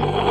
Oh.